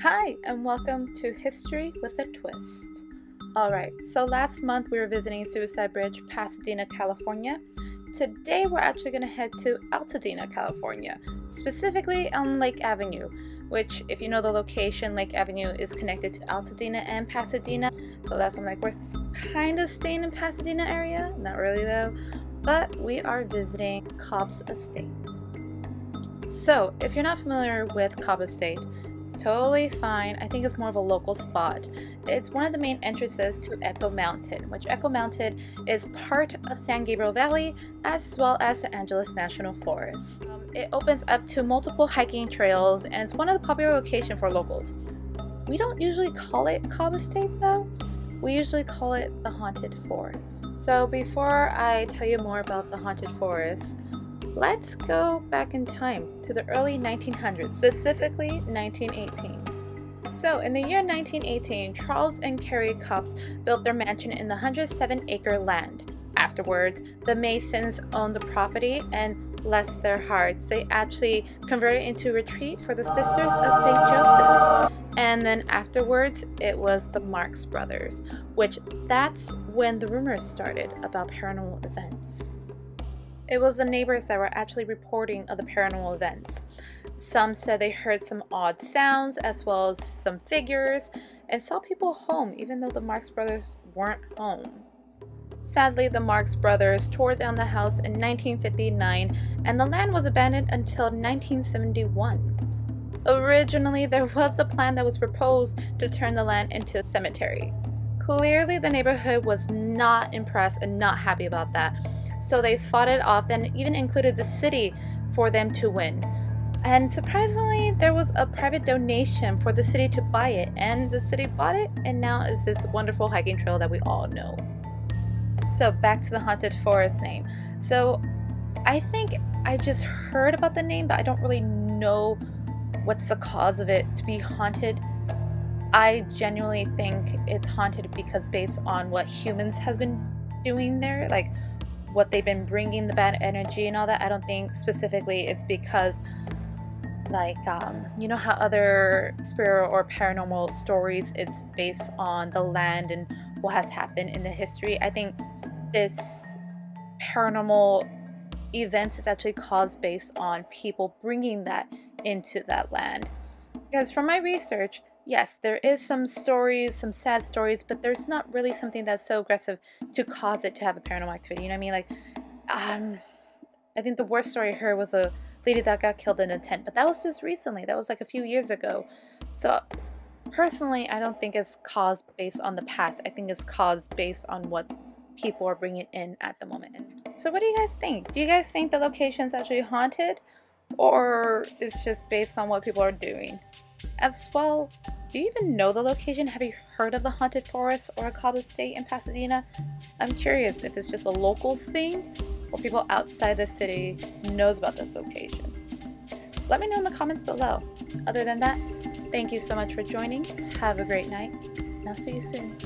Hi, and welcome to History with a Twist. Alright, so last month we were visiting Suicide Bridge, Pasadena, California. Today we're actually going to head to Altadena, California, specifically on Lake Avenue, which, if you know the location, Lake Avenue is connected to Altadena and Pasadena. So that's why I'm like, we're kind of staying in Pasadena area. Not really though, but we are visiting Cobb's Estate. So, if you're not familiar with Cobb Estate, it's totally fine. I think it's more of a local spot. It's one of the main entrances to Echo Mountain, which Echo Mountain is part of San Gabriel Valley as well as the Angeles National Forest. Um, it opens up to multiple hiking trails and it's one of the popular locations for locals. We don't usually call it Cobb Estate though. We usually call it the Haunted Forest. So before I tell you more about the Haunted Forest, Let's go back in time to the early 1900s, specifically 1918. So, in the year 1918, Charles and Carrie Cobbs built their mansion in the 107 acre land. Afterwards, the Masons owned the property and bless their hearts, they actually converted it into a retreat for the Sisters of St. Joseph's. And then afterwards, it was the Marx Brothers, which that's when the rumors started about paranormal events. It was the neighbors that were actually reporting of the paranormal events. Some said they heard some odd sounds as well as some figures and saw people home even though the Marx brothers weren't home. Sadly, the Marx brothers tore down the house in 1959 and the land was abandoned until 1971. Originally, there was a plan that was proposed to turn the land into a cemetery. Clearly, the neighborhood was not impressed and not happy about that, so they fought it off and even included the city for them to win. And surprisingly, there was a private donation for the city to buy it, and the city bought it, and now is this wonderful hiking trail that we all know. So, back to the Haunted Forest name. So, I think I've just heard about the name, but I don't really know what's the cause of it to be haunted. I genuinely think it's haunted because based on what humans has been doing there, like what they've been bringing the bad energy and all that. I don't think specifically it's because like um, you know how other spirit or paranormal stories it's based on the land and what has happened in the history. I think this paranormal events is actually caused based on people bringing that into that land. Because from my research, yes, there is some stories, some sad stories, but there's not really something that's so aggressive to cause it to have a paranormal activity. You know what I mean? Like, um, I think the worst story I heard was a lady that got killed in a tent, but that was just recently. That was like a few years ago. So, personally, I don't think it's caused based on the past. I think it's caused based on what people are bringing in at the moment. So, what do you guys think? Do you guys think the location is actually haunted? Or it's just based on what people are doing? As well, do you even know the location? Have you heard of the Haunted Forest or a Cobb Estate in Pasadena? I'm curious if it's just a local thing or people outside the city knows about this location. Let me know in the comments below. Other than that, thank you so much for joining. Have a great night, and I'll see you soon.